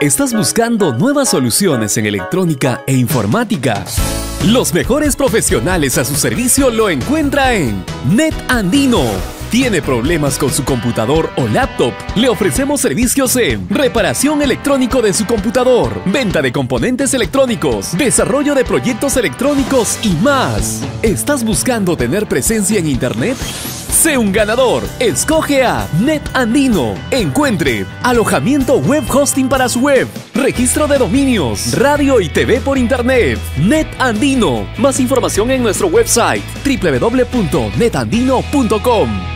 ¿Estás buscando nuevas soluciones en electrónica e informática? Los mejores profesionales a su servicio lo encuentra en Net Andino. ¿Tiene problemas con su computador o laptop? Le ofrecemos servicios en reparación electrónico de su computador, venta de componentes electrónicos, desarrollo de proyectos electrónicos y más. ¿Estás buscando tener presencia en Internet? Sé un ganador. Escoge a Net Andino. Encuentre alojamiento web hosting para su web, registro de dominios, radio y TV por internet. Net Andino. Más información en nuestro website www.netandino.com.